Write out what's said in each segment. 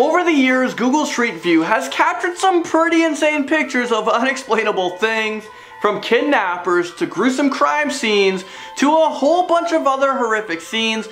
Over the years, Google Street View has captured some pretty insane pictures of unexplainable things, from kidnappers to gruesome crime scenes to a whole bunch of other horrific scenes.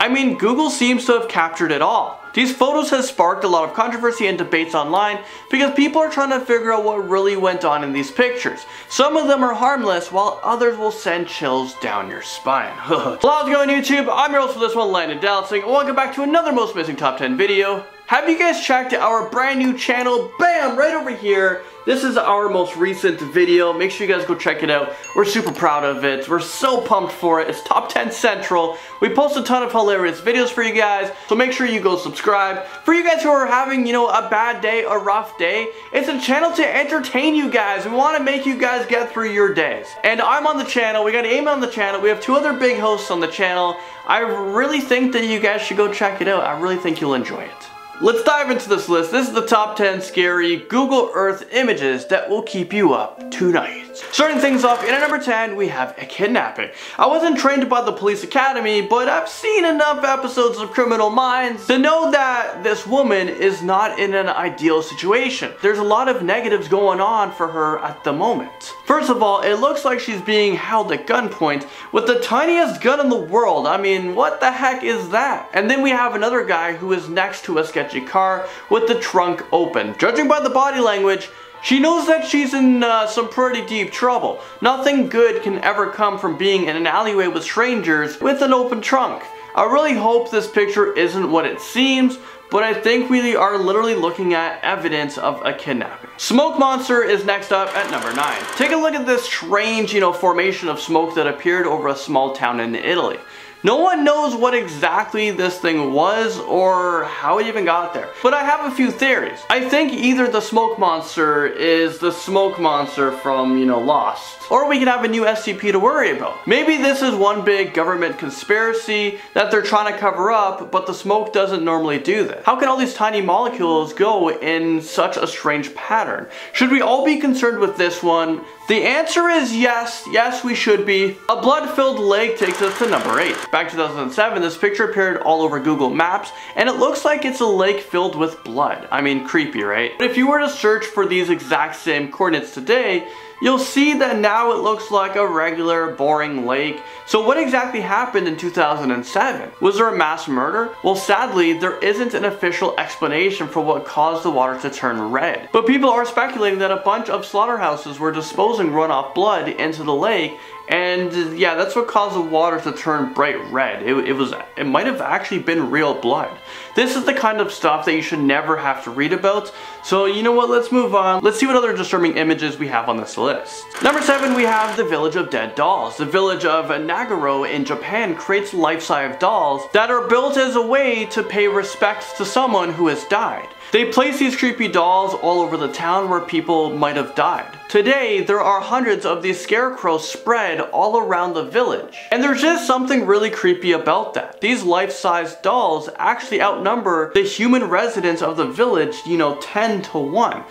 I mean, Google seems to have captured it all. These photos have sparked a lot of controversy and debates online because people are trying to figure out what really went on in these pictures. Some of them are harmless while others will send chills down your spine. Hello, how's it going YouTube? I'm your host for this one, Landon Dowlatsingh, and welcome back to another Most Amazing Top 10 video. Have you guys checked our brand new channel? Bam! Right over here. This is our most recent video. Make sure you guys go check it out. We're super proud of it. We're so pumped for it. It's Top 10 Central. We post a ton of hilarious videos for you guys, so make sure you go subscribe. For you guys who are having, you know, a bad day, a rough day, it's a channel to entertain you guys. We want to make you guys get through your days. And I'm on the channel. We got Amy on the channel. We have two other big hosts on the channel. I really think that you guys should go check it out. I really think you'll enjoy it. Let's dive into this list. This is the top 10 scary Google Earth images that will keep you up tonight. Starting things off, in at number 10, we have a kidnapping. I wasn't trained by the police academy, but I've seen enough episodes of Criminal Minds to know that this woman is not in an ideal situation. There's a lot of negatives going on for her at the moment. First of all, it looks like she's being held at gunpoint with the tiniest gun in the world. I mean, what the heck is that? And then we have another guy who is next to a sketchy car with the trunk open. Judging by the body language, she knows that she's in uh, some pretty deep trouble. Nothing good can ever come from being in an alleyway with strangers with an open trunk. I really hope this picture isn't what it seems, but I think we are literally looking at evidence of a kidnapping. Smoke Monster is next up at number 9. Take a look at this strange, you know, formation of smoke that appeared over a small town in Italy. No one knows what exactly this thing was or how it even got there. But I have a few theories. I think either the smoke monster is the smoke monster from, you know, Lost. Or we can have a new SCP to worry about. Maybe this is one big government conspiracy that they're trying to cover up, but the smoke doesn't normally do this. How can all these tiny molecules go in such a strange pattern? Should we all be concerned with this one? The answer is yes, yes we should be. A blood-filled lake takes us to number 8. Back to 2007, this picture appeared all over Google Maps, and it looks like it's a lake filled with blood. I mean, creepy, right? But if you were to search for these exact same coordinates today, you'll see that now it looks like a regular, boring lake. So what exactly happened in 2007? Was there a mass murder? Well, sadly, there isn't an official explanation for what caused the water to turn red. But people are speculating that a bunch of slaughterhouses were disposing runoff blood into the lake and yeah, that's what caused the water to turn bright red. It, it, was, it might have actually been real blood. This is the kind of stuff that you should never have to read about. So you know what, let's move on. Let's see what other disturbing images we have on this list. Number seven, we have the Village of Dead Dolls. The village of Nagoro in Japan creates life-size dolls that are built as a way to pay respects to someone who has died. They place these creepy dolls all over the town where people might have died. Today, there are hundreds of these scarecrows spread all around the village. And there's just something really creepy about that. These life-size dolls actually outnumber the human residents of the village, you know, 10 to 1.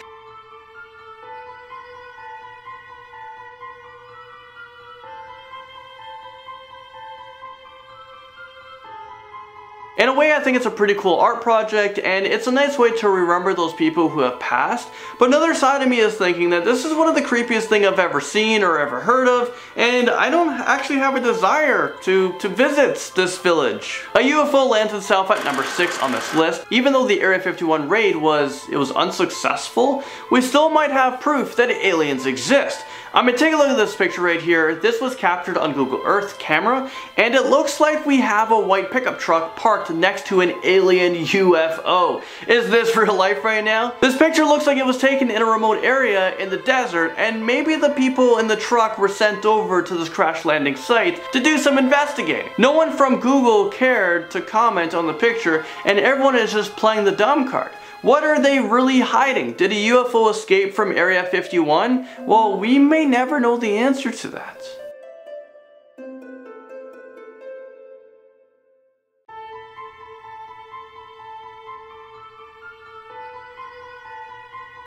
Think it's a pretty cool art project, and it's a nice way to remember those people who have passed. But another side of me is thinking that this is one of the creepiest thing I've ever seen or ever heard of, and I don't actually have a desire to, to visit this village. A UFO lands itself at number 6 on this list. Even though the Area 51 raid was, it was unsuccessful, we still might have proof that aliens exist. I mean, take a look at this picture right here. This was captured on Google Earth camera, and it looks like we have a white pickup truck parked next to an alien UFO. Is this real life right now? This picture looks like it was taken in a remote area in the desert, and maybe the people in the truck were sent over to this crash landing site to do some investigating. No one from Google cared to comment on the picture, and everyone is just playing the dumb card. What are they really hiding? Did a UFO escape from Area 51? Well, we may never know the answer to that.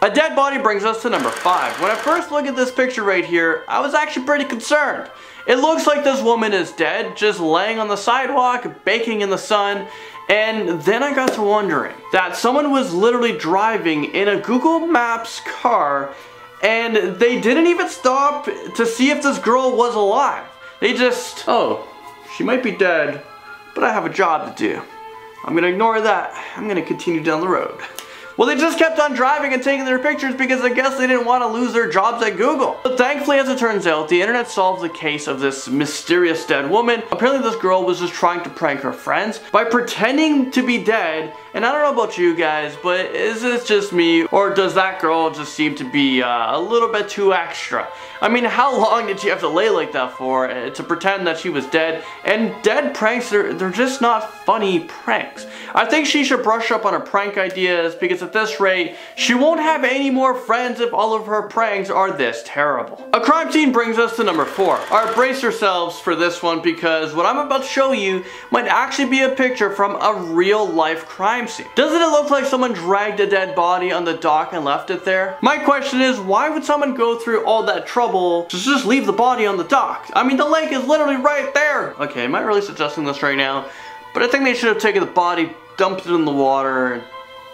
A dead body brings us to number 5. When I first look at this picture right here, I was actually pretty concerned. It looks like this woman is dead, just laying on the sidewalk, baking in the sun, And then I got to wondering that someone was literally driving in a Google Maps car and they didn't even stop to see if this girl was alive. They just, oh, she might be dead, but I have a job to do. I'm gonna ignore that. I'm gonna continue down the road. Well, they just kept on driving and taking their pictures because I guess they didn't want to lose their jobs at Google. But thankfully, as it turns out, the internet solved the case of this mysterious dead woman. Apparently, this girl was just trying to prank her friends by pretending to be dead. And I don't know about you guys, but is this just me? Or does that girl just seem to be uh, a little bit too extra? I mean, how long did she have to lay like that for uh, to pretend that she was dead? And dead pranks, they're, they're just not funny pranks. I think she should brush up on her prank ideas because at this rate, she won't have any more friends if all of her pranks are this terrible. A crime scene brings us to number four. Alright, brace yourselves for this one because what I'm about to show you might actually be a picture from a real life crime scene. Doesn't it look like someone dragged a dead body on the dock and left it there? My question is, why would someone go through all that trouble to just leave the body on the dock? I mean, the lake is literally right there. Okay, am I really suggesting this right now? But I think they should have taken the body, dumped it in the water,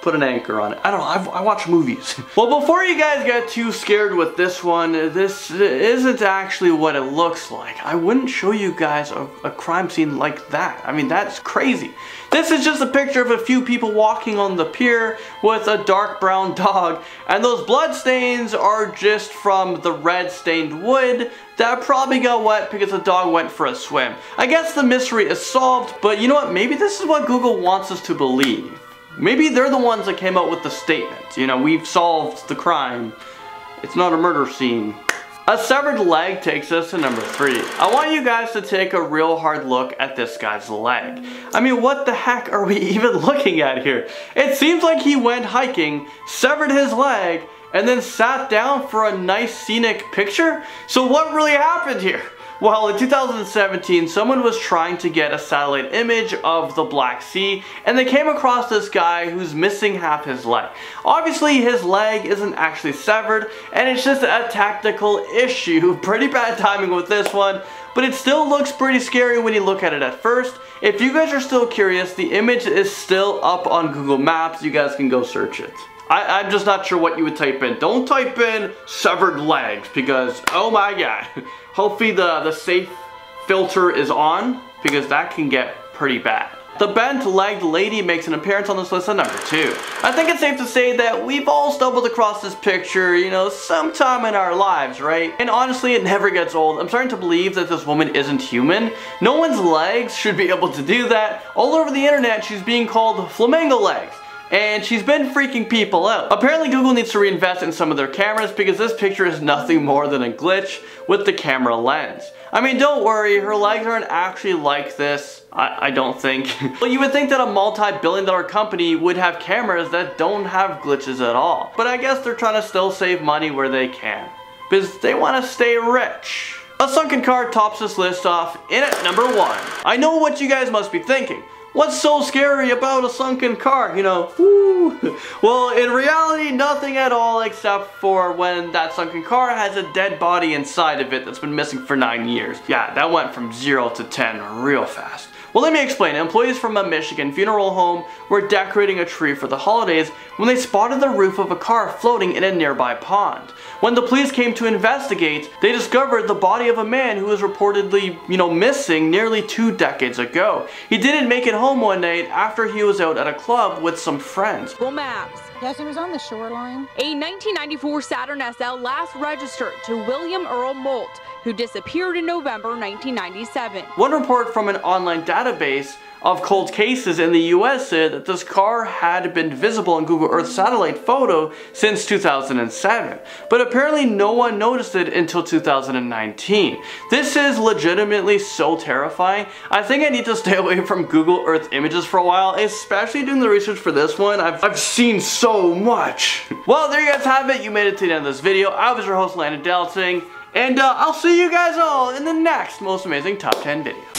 put an anchor on it. I don't know, I've, i watch movies. well, before you guys get too scared with this one, this isn't actually what it looks like. I wouldn't show you guys a, a crime scene like that. I mean, that's crazy. This is just a picture of a few people walking on the pier with a dark brown dog, and those blood stains are just from the red stained wood that probably got wet because the dog went for a swim. I guess the mystery is solved, but you know what? Maybe this is what Google wants us to believe. Maybe they're the ones that came up with the statement. You know, we've solved the crime. It's not a murder scene. A severed leg takes us to number three. I want you guys to take a real hard look at this guy's leg. I mean, what the heck are we even looking at here? It seems like he went hiking, severed his leg, and then sat down for a nice scenic picture? So what really happened here? Well, in 2017, someone was trying to get a satellite image of the Black Sea, and they came across this guy who's missing half his leg. Obviously, his leg isn't actually severed, and it's just a tactical issue. Pretty bad timing with this one, but it still looks pretty scary when you look at it at first. If you guys are still curious, the image is still up on Google Maps. You guys can go search it. I, am just not sure what you would type in. Don't type in severed legs because, oh my god. Hopefully the, the safe filter is on because that can get pretty bad. The bent-legged lady makes an appearance on this list at number two. I think it's safe to say that we've all stumbled across this picture, you know, sometime in our lives, right? And honestly, it never gets old. I'm starting to believe that this woman isn't human. No one's legs should be able to do that. All over the internet, she's being called flamingo legs and she's been freaking people out. Apparently Google needs to reinvest in some of their cameras because this picture is nothing more than a glitch with the camera lens. I mean, don't worry, her legs aren't actually like this. I, I don't think. but you would think that a multi-billion dollar company would have cameras that don't have glitches at all. But I guess they're trying to still save money where they can. Because they want to stay rich. A sunken car tops this list off in at number one. I know what you guys must be thinking. What's so scary about a sunken car? You know, woo. Well, in reality, nothing at all except for when that sunken car has a dead body inside of it that's been missing for nine years. Yeah, that went from zero to 10 real fast. Well, let me explain. Employees from a Michigan funeral home were decorating a tree for the holidays when they spotted the roof of a car floating in a nearby pond. When the police came to investigate, they discovered the body of a man who was reportedly, you know, missing nearly two decades ago. He didn't make it home one night after he was out at a club with some friends. Google Maps. Yes, it was on the shoreline. A 1994 Saturn SL last registered to William Earl Moldt who disappeared in November 1997. One report from an online database of cold cases in the US said that this car had been visible in Google Earth satellite photo since 2007, but apparently no one noticed it until 2019. This is legitimately so terrifying. I think I need to stay away from Google Earth images for a while, especially doing the research for this one. I've, I've seen so much. well, there you guys have it. You made it to the end of this video. I was your host, Landon Dowlatsingh. And uh, I'll see you guys all in the next most amazing top 10 video.